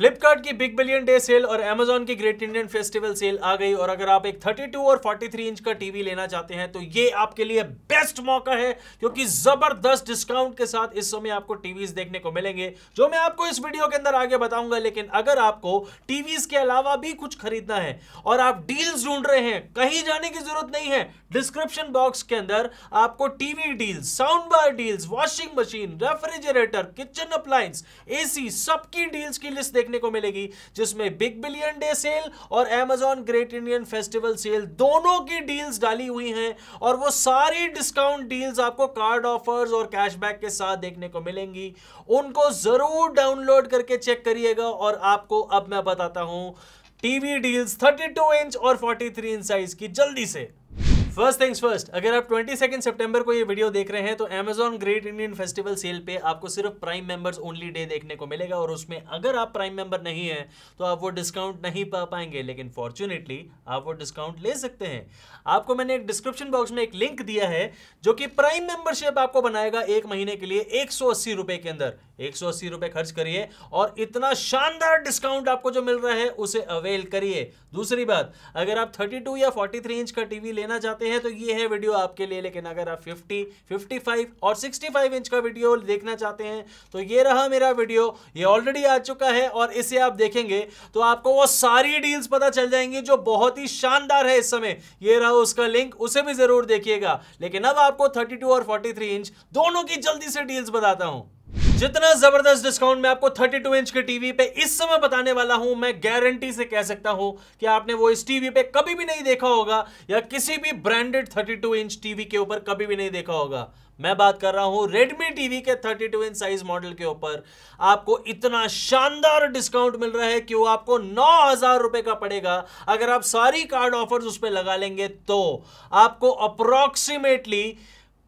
फ्लिपकार्ट की big billion day sale और Amazon की ग्रेट इंडियन फेस्टिवल सेल आ गई और अगर आप एक 32 और 43 इंच का टीवी लेना चाहते हैं तो ये आपके लिए बेस्ट मौका है, क्योंकि ज़बरदस्त डिस्काउंट के साथ इस समय आपको टीवीज देखने को मिलेंगे, जो मैं आपको इस वीडियो के अंदर आगे बताऊँगा। लेकिन अगर आपको टीवीज के अलावा भी कुछ खरीदना है और आप डील्स ढूंढ रहे हैं, कहीं जाने की ज़रूरत नहीं है डिस्क्रिप्शन बॉक्स के अंदर आपको TV deals sound bar deals washing machine refrigerator kitchen appliance AC सबकी डील्स की लिस्ट देखने को मिलेगी, जिसमें बिग बिलियन डे सेल और Amazon great Indian festival sale दोनों की डील्स डाली हुई हैं और वो सारी डिस्काउंट डील्स आपको कार्ड ऑफर्स और कैशबैक के साथ देखने को मिलेंगी। उनको ज़रूर डाउनलोड करके चेक करिएगा और आपको अब मैं बताता हूँ टीवी डील्स 32 इंच और 43 इंच साइज़ की जल्दी से। फ़र्स्ट थिंग्स फ़र्स्ट अगर आप 22 सितंबर को ये वीडियो देख रहे हैं तो Amazon great Indian festival sale पे आपको सिर्फ़ प्राइम मेंबर्स ओनली डे देखने को मिलेगा, और उसमें अगर आप प्राइम मेंबर नहीं है तो आप वो डिस्काउंट नहीं पा पाएँगे, लेकिन फॉर्चुनेटली आप वो डिस्काउंट ले सकते हैं। आपको मैंने एक डिस्क्रिप्शन बॉक्स में एक लिंक दिया है, जो कि प्राइम मेंबरशिप आपको बनाएगा एक महीने के लिए एक सौ अस्सी रुपए के अंदर। एक सौ अस्सी रुपए खर्च करिए, और इतना शानदार डिस्काउंट आपको जो मिल रहा है, उसे अवेल करिए। दूसरी बात, अगर आप 32 या 43 इंच का टीवी लेना चाहते हैं तो ये है वीडियो आपके लिए। लेकिन अगर आप 50, 55 और 65 इंच का वीडियो देखना चाहते हैं तो ये रहा मेरा वीडियो। ये ऑलरेडी आ चुका है और इसे आप देखेंगे तो आपको वो सारी डील्स पता चल जाएँगी जो बहुत ही शानदार है इस समय। ये रहा उसका लिंक उसे भी ज़रूर देखिएगा। लेकिन अब आपको थर्टी और फोर्टी इंच दोनों की जल्दी से डील्स बताता हूँ। जितना ज़बरदस्त डिस्काउंट मैं आपको 32 इंच के टीवी पे इस समय बताने वाला हूँ, मैं गारंटी से कह सकता हूँ कि आपने वो इस टीवी पे कभी भी नहीं देखा होगा या किसी भी ब्रांडेड 32 इंच टीवी के ऊपर कभी भी नहीं देखा होगा। मैं बात कर रहा हूँ रेडमी टीवी के 32 इंच साइज़ मॉडल के ऊपर। आपको इतना शानदार डिस्काउंट मिल रहा है कि वो आपको नौ हज़ार रुपए का पड़ेगा। अगर आप सारी कार्ड ऑफर्स उस पर लगा लेंगे तो आपको अप्रोक्सीमेटली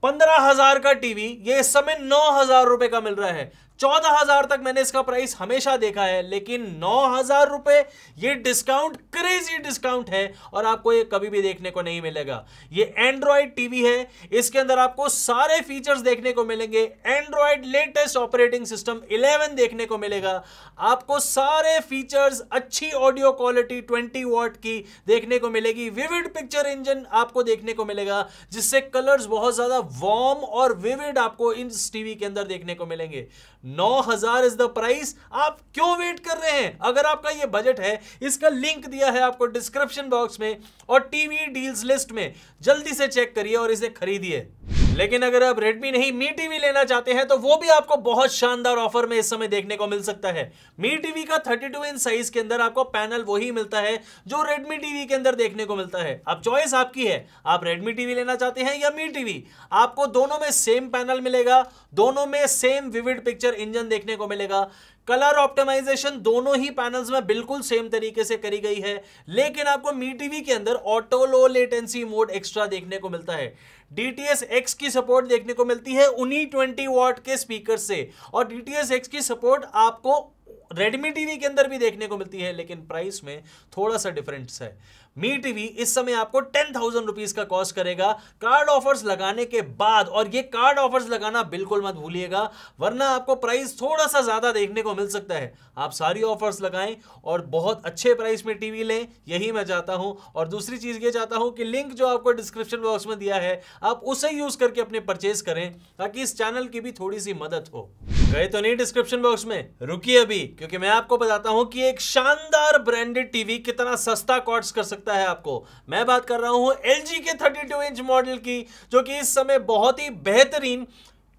पंद्रह हज़ार का टीवी ये इस समय नौ हज़ार रुपए का मिल रहा है। चौदह हज़ार तक मैंने इसका प्राइस हमेशा देखा है, लेकिन नौ हज़ार रुपए, ये डिस्काउंट क्रेजी डिस्काउंट है और आपको ये कभी भी देखने को नहीं मिलेगा। ये एंड्रॉयड टीवी है, इसके अंदर आपको सारे फीचर्स देखने को मिलेंगे। एंड्रॉयड लेटेस्ट ऑपरेटिंग सिस्टम 11 देखने को मिलेगा। आपको सारे फीचर्स अच्छी ऑडियो क्वालिटी 20 वॉट की देखने को मिलेगी। विविड पिक्चर इंजन आपको देखने को मिलेगा, जिससे कलर्स बहुत ज़्यादा वॉर्म और विविड आपको इन टीवी के अंदर देखने को मिलेंगे। नौ हज़ार इज़ द प्राइस आप क्यों वेट कर रहे हैं? अगर आपका ये बजट है, इसका लिंक दिया है आपको डिस्क्रिप्शन बॉक्स में और टीवी डील्स लिस्ट में, जल्दी से चेक करिए और इसे खरीदिए। लेकिन अगर आप Redmi नहीं मी टीवी लेना चाहते हैं तो वो भी आपको बहुत शानदार ऑफ़र में इस समय देखने को मिल सकता है। मी टीवी का 32 इंच साइज़ के अंदर आपको पैनल वही मिलता है, जो Redmi टीवी के अंदर देखने को मिलता है। अब चॉइस आपकी है, आप Redmi टीवी लेना चाहते हैं या मी टीवी आपको दोनों में सेम पैनल मिलेगा, दोनों में सेम विविड पिक्चर इंजन देखने को मिलेगा। कलर ऑप्टिमाइजेशन दोनों ही पैनल्स में बिल्कुल सेम तरीके से करी गई है। लेकिन आपको मी टीवी के अंदर auto low latency mode extra देखने को मिलता है। DTS X की सपोर्ट देखने को मिलती है उन्हीं 20 वॉट के स्पीकर से। और DTS X की सपोर्ट आपको रेडमी टीवी के अंदर भी देखने को मिलती है, लेकिन प्राइस में थोड़ा सा डिफरेंस है। मी टीवी इस समय आपको टेन थाउज़ेंड रुपीज़ का कॉस्ट करेगा। कार्ड ऑफर्स लगाने के बाद, और ये कार्ड ऑफर्स लगाना बिल्कुल मत भूलिएगा, वरना आपको प्राइस थोड़ा सा ज़्यादा देखने को मिल सकता है। आप सारी ऑफर्स लगाएँ और बहुत अच्छे प्राइस में टीवी लें, यही मैं चाहता हूँ। और दूसरी चीज़ ये चाहता हूँ कि लिंक जो आपको डिस्क्रिप्शन बॉक्स में दिया है, आप उसे यूज़ करके अपने परचेज करें, ताकि इस चैनल की भी थोड़ी सी मदद हो। गए तो नहीं डिस्क्रिप्शन बॉक्स में? रुकिए अभी, क्योंकि मैं आपको बताता हूँ कि एक शानदार ब्रांडेड टीवी कितना सस्ता कॉस्ट कर सकता है आपको। मैं बात कर रहा हूँ एलजी के 32 इंच मॉडल की, जो कि इस समय बहुत ही बेहतरीन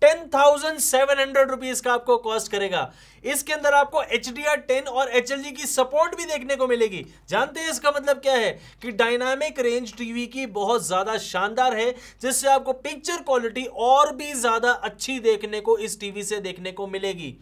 टेन थाउज़ेंड का आपको कॉस्ट करेगा। इसके अंदर आपको एच डी आर टेन और एच एल जी की सपोर्ट भी देखने को मिलेगी। जानते हैं इसका मतलब क्या है? कि डायनामिक रेंज टीवी की बहुत ज़्यादा शानदार है, जिससे आपको पिक्चर क्वालिटी और भी ज़्यादा अच्छी देखने को, इस टीवी से देखने को मिलेगी।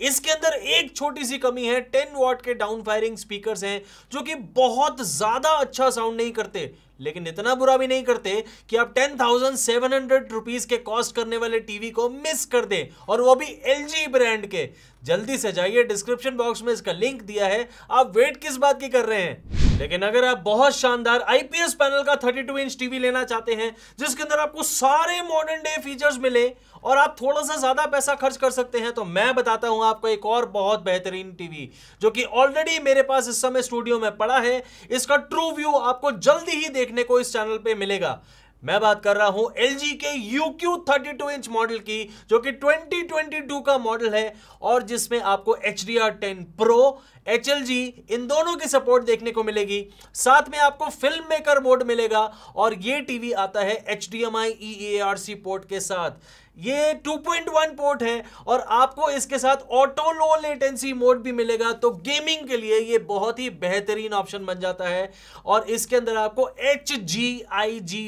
इसके अंदर एक छोटी सी कमी है, टेन वॉट के डाउन फायरिंग स्पीकर हैं, जो कि बहुत ज़्यादा अच्छा साउंड नहीं करते, लेकिन इतना बुरा भी नहीं करते कि आप ten thousand seven hundred rupees के कॉस्ट करने वाले टीवी को मिस कर दें, और वो भी एलजी ब्रांड के। जल्दी से जाइए डिस्क्रिप्शन बॉक्स में इसका लिंक दिया है। आप वेट किस बात की कर रहे हैं? लेकिन अगर आप बहुत शानदार आईपीएस पैनल का 32 इंच टीवी लेना चाहते हैं, जिसके अंदर आपको सारे मॉडर्न डे फीचर्स मिले और आप थोड़ा सा ज़्यादा पैसा खर्च कर सकते हैं तो मैं बताता हूँ आपको एक और बहुत बेहतरीन टीवी जो कि ऑलरेडी मेरे पास इस समय स्टूडियो में पड़ा है। इसका ट्रू व्यू आपको जल्दी ही देखने को इस चैनल पर मिलेगा। मैं बात कर रहा हूँ LG के UQ 32 इंच मॉडल की, जो कि 2022 का मॉडल है, और जिसमें आपको H D R HDR10 Pro HLG इन दोनों की सपोर्ट देखने को मिलेगी। साथ में आपको फ़िल्म मेकर बोर्ड मिलेगा, और ये टीवी आता है HDMI EARC पोर्ट के साथ। ये 2.1 पोर्ट है और आपको इसके साथ ऑटो लो लेटेंसी मोड भी मिलेगा तो गेमिंग के लिए ये बहुत ही बेहतरीन ऑप्शन बन जाता है और इसके अंदर आपको एच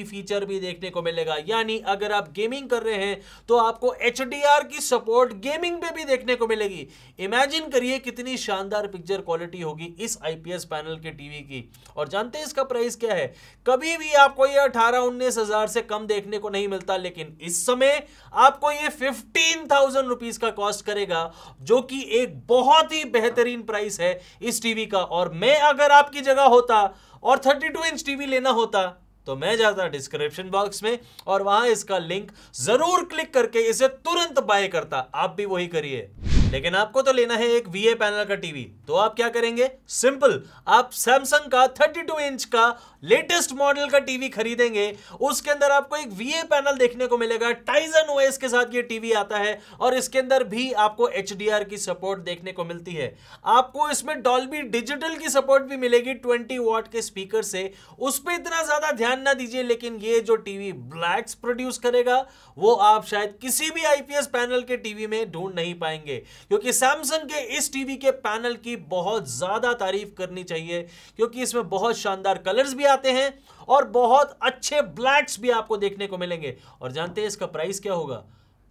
फीचर भी देखने को मिलेगा। यानी अगर आप गेमिंग कर रहे हैं तो आपको एच की सपोर्ट गेमिंग पे भी देखने को मिलेगी। इमेजिन करिए कितनी शानदार पिक्चर क्वालिटी होगी इस आईपीएस पैनल के टीवी की। और जानते हैं इसका प्राइस क्या है? कभी भी आपको ये अठारह उन्नीस से कम देखने को नहीं मिलता, लेकिन इस समय आपको ये फिफ्टीन थाउज़ेंड रुपीज़ का कॉस्ट करेगा, जो कि एक बहुत ही बेहतरीन प्राइस है इस टीवी का। और मैं अगर आपकी जगह होता और 32 इंच टीवी लेना होता तो मैं जाता डिस्क्रिप्शन बॉक्स में और वहाँ इसका लिंक ज़रूर क्लिक करके इसे तुरंत बाय करता। आप भी वही करिए। लेकिन आपको तो लेना है एक वीए पैनल का टीवी तो आप क्या करेंगे? सिंपल आप सैमसंग का 32 इंच का लेटेस्ट मॉडल का टीवी खरीदेंगे। उसके अंदर आपको एक वीए पैनल देखने को मिलेगा। टाइजन ओएस के साथ ये टीवी आता है और इसके अंदर भी आपको HDR की सपोर्ट देखने को मिलती है। आपको इसमें डॉल्बी डिजिटल की सपोर्ट भी मिलेगी ट्वेंटी वॉट के स्पीकर से। उस पर इतना ज़्यादा ध्यान ना दीजिए, लेकिन ये जो टीवी ब्लैक्स प्रोड्यूस करेगा, वो आप शायद किसी भी आईपीएस पैनल के टीवी में ढूंढ नहीं पाएँगे। क्योंकि सैमसंग के इस टीवी के पैनल की बहुत ज़्यादा तारीफ़ करनी चाहिए, क्योंकि इसमें बहुत शानदार कलर्स भी आते हैं और बहुत अच्छे ब्लैक्स भी आपको देखने को मिलेंगे। और जानते हैं इसका प्राइस क्या होगा?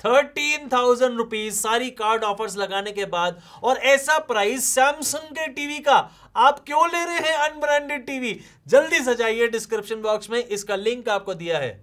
थर्टीन थाउज़ेंड रुपीज़ सारी कार्ड ऑफर्स लगाने के बाद और ऐसा प्राइस सैमसंग के टीवी का। आप क्यों ले रहे हैं अनब्रांडेड टीवी जल्दी सजाइए डिस्क्रिप्शन बॉक्स में, इसका लिंक आपको दिया है।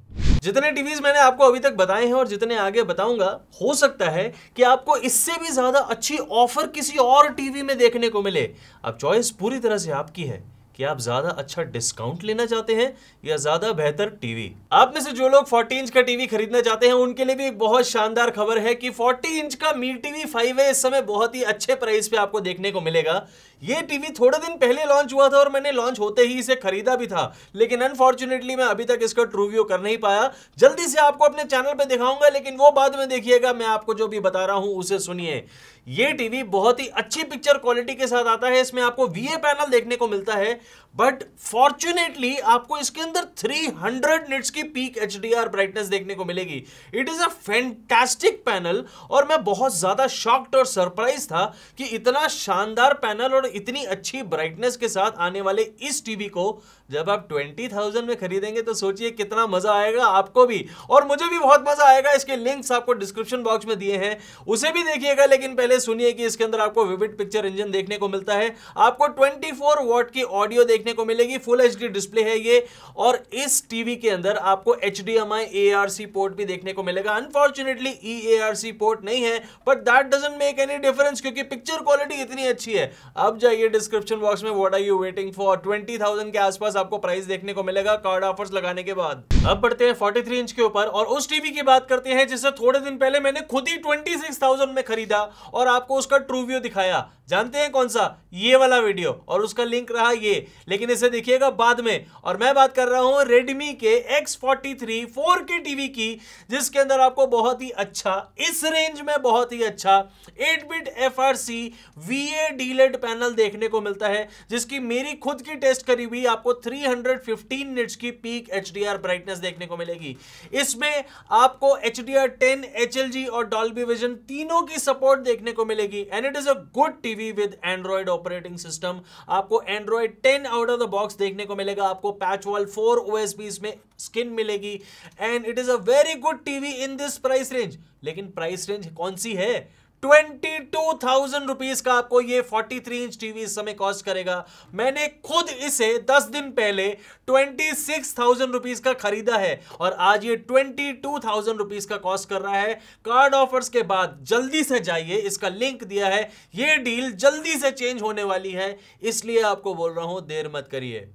जितने टीवीज मैंने आपको अभी तक बताए हैं और जितने आगे बताऊँगा, हो सकता है कि आपको इससे भी ज़्यादा अच्छी ऑफ़र किसी और टीवी में देखने को मिले। अब चॉइस पूरी तरह से आपकी है कि आप ज़्यादा अच्छा डिस्काउंट लेना चाहते हैं या ज़्यादा बेहतर टीवी आप में से जो लोग 40 इंच का टीवी खरीदना चाहते हैं, उनके लिए भी एक बहुत शानदार खबर है कि 40 इंच का मी टीवी फाइव है। इस समय बहुत ही अच्छे प्राइस पे आपको देखने को मिलेगा। ये टीवी थोड़े दिन पहले लॉन्च हुआ था और मैंने लॉन्च होते ही इसे खरीदा भी था। लेकिन अनफॉर्चुनेटली मैं अभी तक इसका ट्रू व्यू कर नहीं पाया। जल्दी से आपको अपने चैनल पे दिखाऊँगा, लेकिन वो बाद में देखिएगा, मैं आपको जो भी बता रहा हूँ, उसे सुनिए। ये टीवी बहुत ही अच्छी पिक्चर क्वालिटी के साथ आता है, इसमें आपको वीए पैनल देखने को मिलता है। बट फॉर्चुनेटली आपको इसके अंदर 300 निट्स की पीक HDR ब्राइटनेस देखने को मिलेगी। It is a fantastic panel और मैं बहुत ज़्यादा शॉक्ड और सरप्राइज़ था कि इतना शानदार पैनल और इतनी अच्छी ब्राइटनेस के साथ आने वाले इस टीवी को जब आप ट्वेंटी थाउज़ेंड में खरीदेंगे तो सोचिए कितना मज़ा आएगा आपको भी। और मुझे भी बहुत मज़ा आएगा, इसके लिंक्स आपको डिस्क्रिप्शन बॉक्स में दिए हैं। उसे भी देखिएगा, लेकिन पहले सुनिए कि इसके अंदर आपको विविड पिक्चर इंजन देखने को मिलता है। आपको 24 वॉट की ऑडियो देखने को मिलेगी फुल एचडी डिस्प्ले है ये। और इस टीवी के अंदर आपको एच डी पोर्ट भी देखने को मिलेगा। Unfortunately E A R C port नहीं है but that doesn't make any difference क्योंकि पिक्चर क्वालिटी इतनी अच्छी है। अब जाइए डिस्क्रिप्शन बॉक्स में what are you waiting for twenty thousand के आसपास आपको प्राइस देखने को मिलेगा कार्ड ऑफर्स लगाने के बाद। अब बढ़ते हैं 43 इंच के ऊपर और उस टीवी की बात करते हैं जिसे थोड़े दिन पहले मैंने खुद ही 26,000 में खरीदा और आपको उसका ट्रू व्यू दिखाया। जानते हैं कौन सा? ये वाला वीडियो और उसका लिंक रहा ये। लेकिन इसे देखिएगा बाद में। और मैं बात कर रहा हूँ रेडमी के X43 4K टीवी की जिसके अंदर आपको बहुत ही अच्छा इस रेंज में बहुत ही अच्छा 8 bit F R C V डीलेड panel देखने को मिलता है जिसकी मेरी खुद की टेस्ट करी हुई आपको 315 निट्स की पीक एच ब्राइटनेस देखने को मिलेगी। इसमें आपको एच डी और डॉल्बी विजन तीनों की सपोर्ट देखने को मिलेगी। And it is a good TV with Android operating system आपको Android 10 out of the box देखने को मिलेगा। आपको पैच वॉल फोर ओएसबी में स्किन मिलेगी। And it is a very good TV in this price range लेकिन प्राइस रेंज कौन सी है? ट्वेंटी टू थाउज़ेंड रुपीज़ का आपको ये फोर्टी थ्री इंच टीवी इस समय कॉस्ट करेगा। मैंने खुद इसे दस दिन पहले ट्वेंटी सिक्स थाउज़ेंड रुपीज़ का खरीदा है और आज ये ट्वेंटी टू थाउज़ेंड रुपीज़ का कॉस्ट कर रहा है। कार्ड ऑफर्स के बाद जल्दी से जाइए, इसका लिंक दिया है। ये डील जल्दी से चेंज होने वाली है, इसलिए आपको बोल रहा हूँ, देर मत करिए।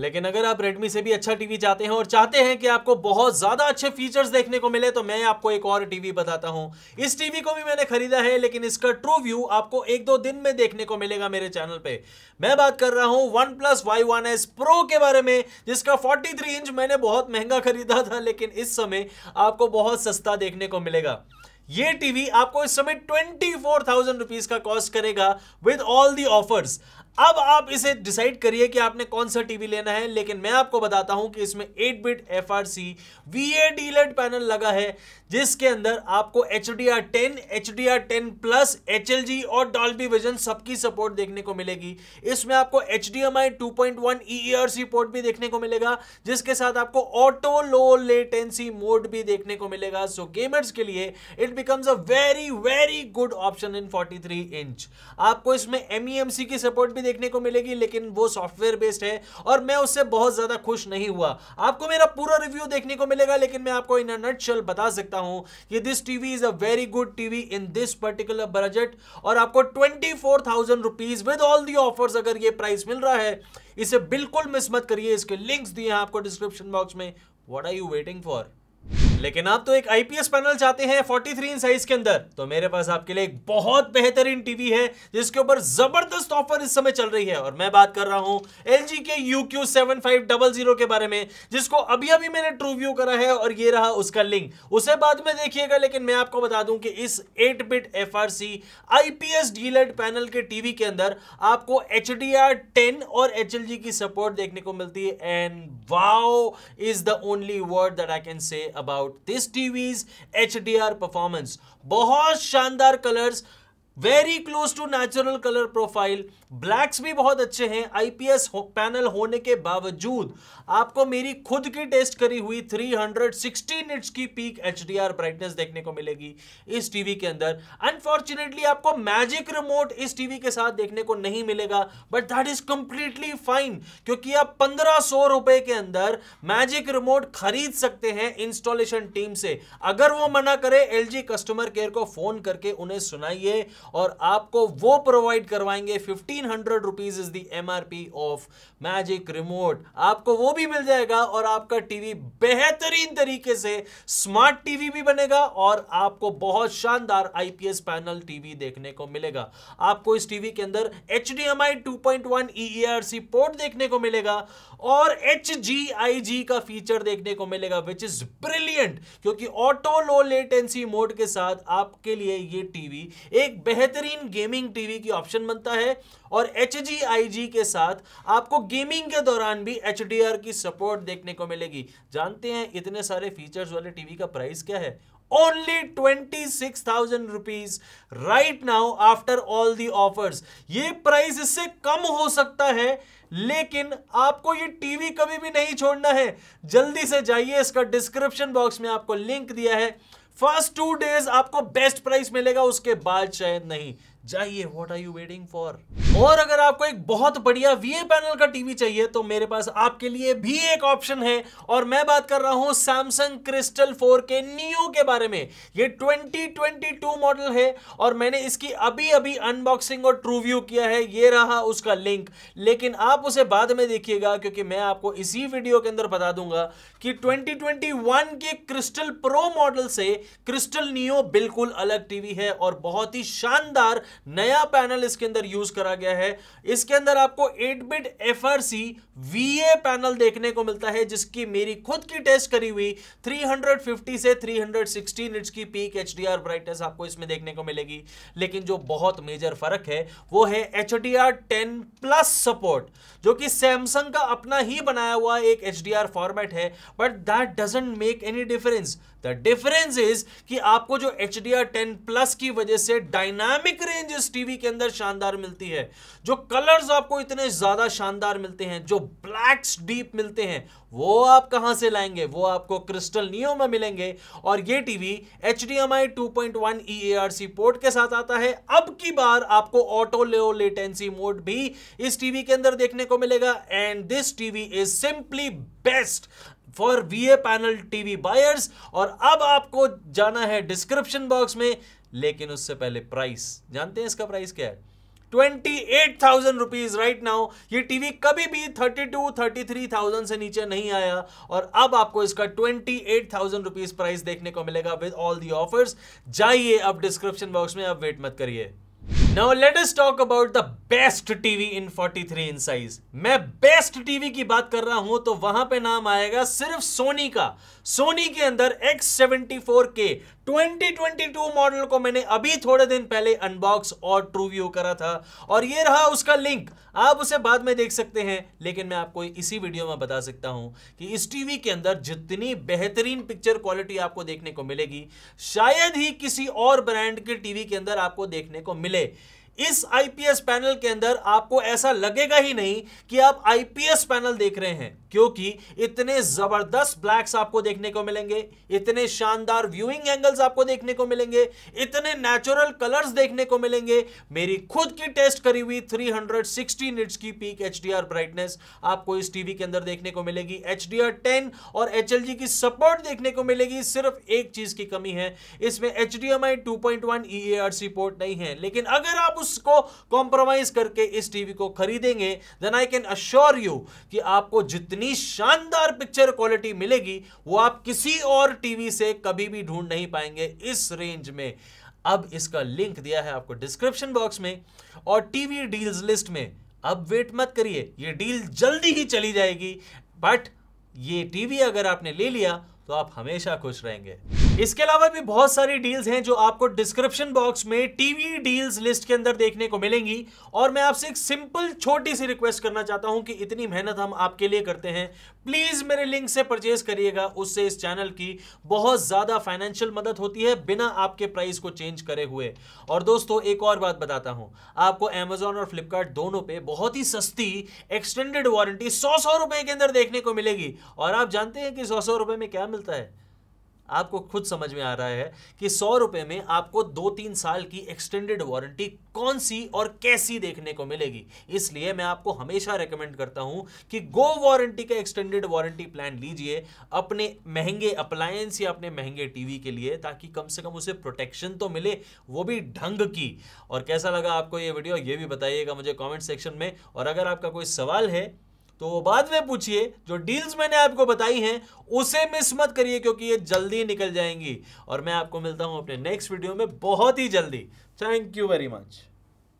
लेकिन अगर आप Redmi से भी अच्छा टीवी चाहते हैं और चाहते हैं कि आपको बहुत ज़्यादा अच्छे फीचर्स देखने को मिले तो मैं आपको एक और टीवी बताता हूँ। इस टीवी को भी मैंने खरीदा है, लेकिन इसका ट्रू व्यू आपको एक दो दिन में देखने को मिलेगा मेरे चैनल पे। मैं बात कर रहा हूँ one plus Y one S pro के बारे में, जिसका 43 इंच मैंने बहुत महँगा खरीदा था, लेकिन इस समय आपको बहुत सस्ता देखने को मिलेगा। ये टीवी आपको इस समय ट्वेंटी फोर थाउज़ेंड रुपीज़ का कॉस्ट करेगा विद ऑल दी ऑफर्स अब आप इसे डिसाइड करिए कि आपने कौन सा टीवी लेना है, लेकिन मैं आपको बताता हूँ कि इसमें 8 bit F R C V panel लगा है, जिसके अंदर आपको H D R ten H D R ten plus H L G और डॉल्बी विजन सबकी सपोर्ट देखने को मिलेगी। इसमें आपको H D M I two point one E R C port भी देखने को मिलेगा, जिसके साथ आपको ऑटो लो लेटेंसी मोड भी देखने को मिलेगा। सो गेमर्स के लिए it becomes a very very good option in 43 inch आपको इसमें एम e की सपोर्ट भी देखने को मिलेगी, लेकिन वो सॉफ्टवेयर बेस्ड है और मैं उससे बहुत ज़्यादा खुश नहीं हुआ। आपको मेरा पूरा रिव्यू देखने को मिलेगा, लेकिन मैं आपको इन नट बता सकता हूँ कि this TV is a very good TV in this particular budget और आपको twenty four thousand rupees with all the offers अगर ये प्राइस मिल रहा है, इसे बिल्कुल मिस मत करिए। इसके लिंक्स दिए हैं आपको डिस्क्रिप्शन बॉक्स में। What are you waiting for लेकिन आप तो एक आईपीएस पैनल चाहते हैं 43 इंच साइज़ के अंदर। तो मेरे पास आपके लिए एक बहुत बेहतरीन टीवी है, जिसके ऊपर ज़बरदस्त ऑफ़र इस समय चल रही है। और मैं बात कर रहा हूँ एलजी के डबल ज़ीरो के बारे में, जिसको अभी अभी मैंने ट्रू व्यू करा है और ये रहा उसका लिंक उसे बाद में देखिएगा, लेकिन मैं आपको बता दूँ कि इस 8 bit F R C IPS डीलेट panel के टीवी के अंदर आपको एच डी आर टेन और एच एल जी की सपोर्ट देखने को मिलती है। And wow is the only word that I can say about about this TV's HDR performance. बहुत शानदार colours very close to natural colour profile blacks भी बहुत अच्छे हैं। आईपीएस हो, पैनल होने के बावजूद आपको मेरी खुद की टेस्ट करी हुई 360 निट्स की पीक एचडीआर ब्राइटनेस देखने को मिलेगी इस टीवी के अंदर। अनफॉर्चुनेटली आपको मैजिक रिमोट इस टीवी के साथ देखने को नहीं मिलेगा but that is completely fine क्योंकि आप पंद्रह सौ रुपए के अंदर मैजिक रिमोट खरीद सकते हैं इंस्टॉलेशन टीम से। अगर वो मना करे एलजी कस्टमर केयर को फ़ोन करके उन्हें सुनाइए और आपको वो प्रोवाइड करवाएँगे fifteen hundred rupees is the MRP of magic remote आपको वो भी मिल जाएगा और आपका टीवी बेहतरीन तरीके से स्मार्ट टीवी भी बनेगा और आपको बहुत शानदार आईपीएस पैनल टीवी देखने को मिलेगा। आपको इस टीवी के अंदर H D M I two point one E port देखने को मिलेगा और एच जी आई जी का फीचर देखने को मिलेगा विच इज़ ब्रिलियंट क्योंकि ऑटो लो लेटेंसी मोड के साथ आपके लिए ये टीवी एक बेहतरीन गेमिंग टीवी की ऑप्शन बनता है और एचजीआईजी के साथ आपको गेमिंग के दौरान भी एचडीआर की सपोर्ट देखने को मिलेगी। जानते हैं इतने सारे फीचर्स वाले टीवी का प्राइस क्या है? Six thousand rupees right now after all the offers ये प्राइस इससे कम हो सकता है, लेकिन आपको ये टीवी कभी भी नहीं छोड़ना है। जल्दी से जाइए, इसका डिस्क्रिप्शन बॉक्स में आपको लिंक दिया है। फ़र्स्ट टू डेज़ आपको बेस्ट प्राइस मिलेगा, उसके बाद शायद नहीं। जाइए what are you waiting for और अगर आपको एक बहुत बढ़िया वीए पैनल का टीवी चाहिए तो मेरे पास आपके लिए भी एक ऑप्शन है। और मैं बात कर रहा हूँ सैमसंग क्रिस्टल 4 के नियो के बारे में। ये 2022 मॉडल है और मैंने इसकी अभी अभी अनबॉक्सिंग और ट्रू व्यू किया है। ये रहा उसका लिंक लेकिन आप उसे बाद में देखिएगा, क्योंकि मैं आपको इसी वीडियो के अंदर बता दूँगा कि 2021 के क्रिस्टल प्रो मॉडल से क्रिस्टल नियो बिल्कुल अलग टीवी है और बहुत ही शानदार नया पैनल इसके अंदर यूज़ करा गया है। इसके अंदर आपको 8 bit F R C VA panel देखने को मिलता है, जिसकी मेरी खुद की टेस्ट करी हुई 350 से 360 निट्स की पीक एच ब्राइटनेस आपको इसमें देखने को मिलेगी। लेकिन जो बहुत मेजर फ़र्क है, वो है एच टेन प्लस सपोर्ट जो कि सैमसंग का अपना ही बनाया हुआ एक एचडीआर फॉर्मेट है but that doesn't make any difference the difference is कि आपको जो H D R ten plus की वजह से डायनामिक रेंज इस टीवी के अंदर शानदार मिलती है। जो कलर्स आपको इतने ज़्यादा शानदार मिलते हैं, जो ब्लैक्स डीप मिलते हैं, वो आप कहाँ से लाएँगे? वो आपको क्रिस्टल नियो में मिलेंगे। और ये TV H D M I two point one E A R C port के साथ आता है। अब की बार आपको ऑटो लो लेटेंसी मोड भी इस टीवी के अंदर देखने को मिलेगा। And this TV is simply best for VA panel TV buyers और अब आपको जाना है डिस्क्रिप्शन बॉक्स में, लेकिन उससे पहले प्राइस जानते हैं इसका प्राइस क्या है? Twenty eight thousand rupees right now ये टीवी कभी भी thirty two thirty three thousand से नीचे नहीं आया। और अब आपको इसका twenty eight thousand rupees price देखने को मिलेगा विद ऑल दी ऑफर्स जाइए अब डिस्क्रिप्शन बॉक्स में, अब वेट मत करिए। Now let us talk about the best TV in 43 in size मैं बेस्ट टीवी की बात कर रहा हूँ तो वहाँ पे नाम आएगा सिर्फ़ सोनी का। सोनी के अंदर X74K 2022 मॉडल को मैंने अभी थोड़े दिन पहले अनबॉक्स और ट्रू व्यू करा था। और ये रहा उसका लिंक आप उसे बाद में देख सकते हैं, लेकिन मैं आपको इसी वीडियो में बता सकता हूँ कि इस टीवी के अंदर जितनी बेहतरीन पिक्चर क्वालिटी आपको देखने को मिलेगी, शायद ही किसी और ब्रांड के टीवी के अंदर आपको देखने को मिले। इस आईपीएस पैनल के अंदर आपको ऐसा लगेगा ही नहीं कि आप आईपीएस पैनल देख रहे हैं, क्योंकि इतने ज़बरदस्त ब्लैक्स आपको देखने को मिलेंगे, इतने शानदार व्यूइंग एंगल्स आपको देखने को मिलेंगे, इतने नेचुरल कलर्स देखने को मिलेंगे। मेरी खुद की टेस्ट करी हुई 360 निट्स की पीक एचडीआर ब्राइटनेस आपको इस टीवी के अंदर देखने को मिलेगी। एचडीआर 10 और एचएलजी की सपोर्ट देखने को मिलेगी, सिर्फ़ एक चीज़ की कमी है, इसमें H D M I two port नहीं है। लेकिन अगर आप उसको कॉम्प्रोमाइज करके इस टीवी को खरीदेंगे। Then I can assure you कि आपको जितनी शानदार पिक्चर क्वालिटी मिलेगी, वो आप किसी और टीवी से कभी भी ढूंढ नहीं पाएँगे इस रेंज में। अब इसका लिंक दिया है आपको डिस्क्रिप्शन बॉक्स में और टीवी डील्स लिस्ट में। अब वेट मत करिए, ये डील जल्दी ही चली जाएगी। बट ये टीवी अगर आपने ले लिया तो आप हमेशा खुश रहेंगे। इसके अलावा भी बहुत सारी डील्स हैं जो आपको डिस्क्रिप्शन बॉक्स में टीवी डील्स लिस्ट के अंदर देखने को मिलेंगी। और मैं आपसे एक सिंपल छोटी सी रिक्वेस्ट करना चाहता हूँ कि इतनी मेहनत हम आपके लिए करते हैं। प्लीज़ मेरे लिंक से परचेज करिएगा, उससे इस चैनल की बहुत ज़्यादा फाइनेंशियल मदद होती है बिना आपके प्राइस को चेंज करे हुए। और दोस्तों, एक और बात बताता हूँ। आपको अमेजोन और फ्लिपकार्ट दोनों पे बहुत ही सस्ती एक्सटेंडेड वारंटी सौ सौ रुपए के अंदर देखने को मिलेगी। और आप जानते हैं कि सौ सौ रुपए में क्या मिलता है? आपको खुद समझ में आ रहा है कि सौ रुपए में आपको दो तीन साल की एक्सटेंडेड वारंटी कौन सी और कैसी देखने को मिलेगी? इसलिए मैं आपको हमेशा रेकमेंड करता हूँ कि गो वारंटी का एक्सटेंडेड वारंटी प्लान लीजिए अपने महँगे अप्लायंस या अपने महँगे टीवी के लिए ताकि कम से कम उसे प्रोटेक्शन तो मिले, वो भी ढंग की। और कैसा लगा आपको ये वीडियो ये भी बताइएगा मुझे कॉमेंट सेक्शन में। और अगर आपका कोई सवाल है तो वो बाद में पूछिए, जो डील्स मैंने आपको बताई हैं, उसे मिस मत करिए क्योंकि ये जल्दी निकल जाएँगी। और मैं आपको मिलता हूँ अपने नेक्स्ट वीडियो में बहुत ही जल्दी। Thank you very much